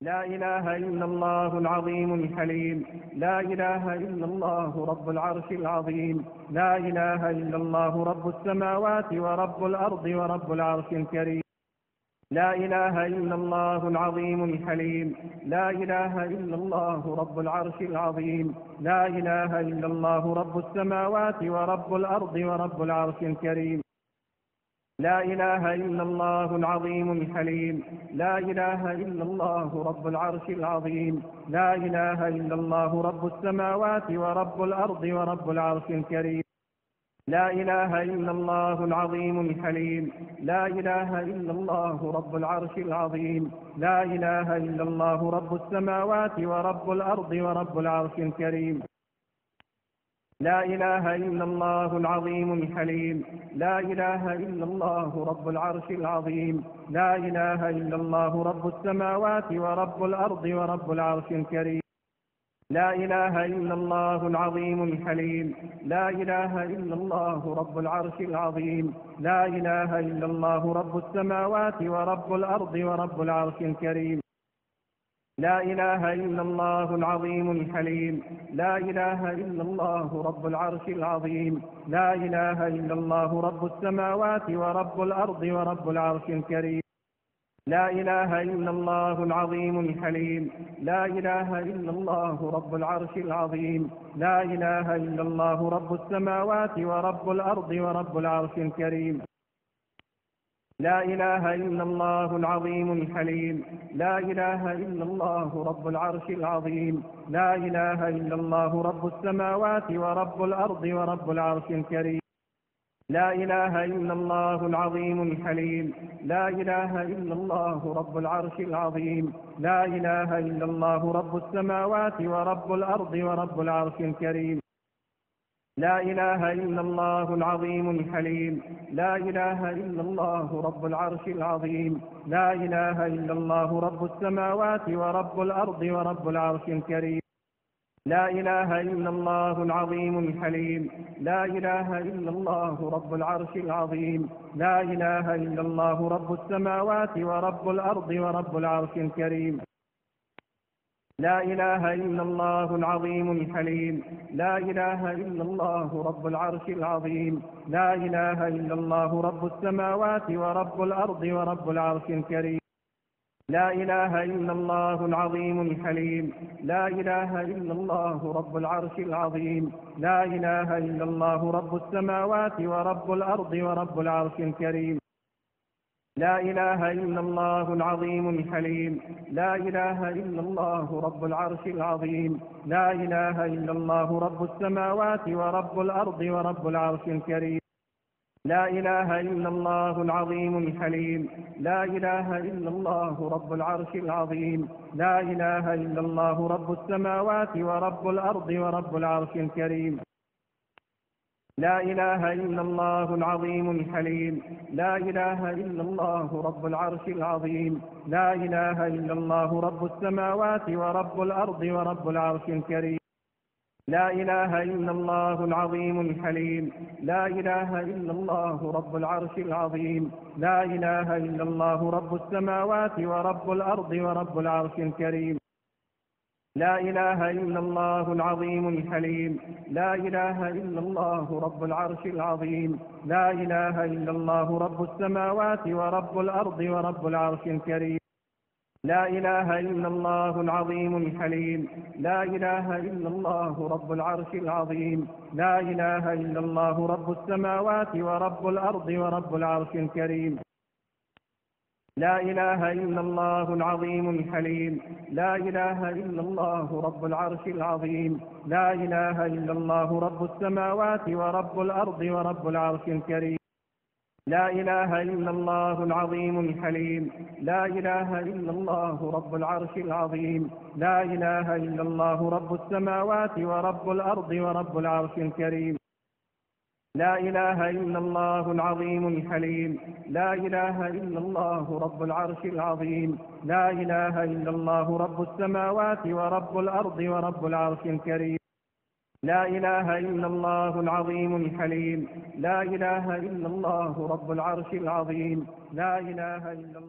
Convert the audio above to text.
لا إله إلا الله العظيم الحليم. لا إله إلا الله رب العرش العظيم. لا إله إلا الله رب السماوات ورب الأرض ورب العرش الكريم. لا إله إلا الله العظيم الحليم. لا إله إلا الله رب العرش العظيم. لا إله إلا الله رب السماوات ورب الأرض ورب العرش الكريم. لا إله إلا الله العظيم الحليم. لا إله إلا الله رب العرش العظيم. لا إله إلا الله رب السماوات ورب الأرض ورب العرش الكريم. لا إله إلا الله العظيم الحليم. لا إله إلا الله رب العرش العظيم. لا إله إلا الله رب السماوات ورب الأرض ورب العرش الكريم. لا إله إلا الله العظيم الحليم. لا إله إلا الله رب العرش العظيم. لا إله إلا الله رب السماوات ورب الأرض ورب العرش الكريم. لا إله إلا الله العظيم الحليم. لا إله إلا الله رب العرش العظيم. لا إله إلا الله رب السماوات ورب الأرض ورب العرش الكريم. لا إله إلا الله العظيم الحليم. لا إله إلا الله رب العرش العظيم. لا إله إلا الله رب السماوات ورب الأرض ورب العرش الكريم. لا إله إلا الله العظيم الحليم. لا إله إلا الله رب العرش العظيم. لا إله إلا الله رب السماوات ورب الأرض ورب العرش الكريم. لا إله إلا الله العظيم الحليم. لا إله إلا الله رب العرش العظيم. لا إله إلا الله رب السماوات ورب الأرض ورب العرش الكريم. لا إله إلا الله العظيم الحليم. لا إله إلا الله رب العرش العظيم. لا إله إلا الله رب السماوات ورب الأرض ورب العرش الكريم. لا إله إلا الله العظيم الحليم. لا إله إلا الله رب العرش العظيم. لا إله إلا الله رب السماوات ورب الأرض ورب العرش الكريم. لا إله إلا الله العظيم الحليم. لا إله إلا الله رب العرش العظيم. لا إله إلا الله رب السماوات ورب الأرض ورب العرش الكريم. لا إله إلا الله العظيم الحليم. لا إله إلا الله رب العرش العظيم. لا إله إلا الله رب السماوات ورب الأرض ورب العرش الكريم. لا إله إلا الله العظيم الحليم. لا إله إلا الله رب العرش العظيم. لا إله إلا الله رب السماوات ورب الأرض ورب العرش الكريم. لا إله إلا الله العظيم الحليم. لا إله إلا الله رب العرش العظيم. لا إله إلا الله رب السماوات ورب الأرض ورب العرش الكريم. لا إله إلا الله العظيم الحليم. لا إله إلا الله رب العرش العظيم. لا إله إلا الله رب السماوات ورب الأرض ورب العرش الكريم. لا إله إلا الله العظيم الحليم. لا إله إلا الله رب العرش العظيم. لا إله إلا الله رب السماوات ورب الأرض ورب العرش الكريم. لا إله إلا الله العظيم الحليم. لا إله إلا الله رب العرش العظيم. لا إله إلا الله رب السماوات ورب الأرض ورب العرش الكريم. لا إله إلا الله العظيم الحليم. لا إله إلا الله رب العرش العظيم. لا إله إلا الله رب السماوات ورب الأرض ورب العرش الكريم. لا إله إلا الله العظيم الحليم. لا إله إلا الله رب العرش العظيم. لا إله إلا الله رب السماوات ورب الأرض ورب العرش الكريم. لا إله إلا الله العظيم الحليم. لا إله إلا الله رب العرش العظيم. لا إله إلا الله رب السماوات ورب الأرض ورب العرش الكريم. لا إله إلا الله العظيم الحليم. لا إله إلا الله رب العرش العظيم. لا إله إلا الله رب السماوات ورب الأرض ورب العرش الكريم. لا إله إلا الله العظيم الحليم. لا إله إلا الله رب العرش العظيم. لا إله إلا الله رب السماوات ورب الأرض ورب العرش الكريم. لا إله إلا الله العظيم الحليم. لا إله إلا الله رب العرش العظيم. لا إله إلا الله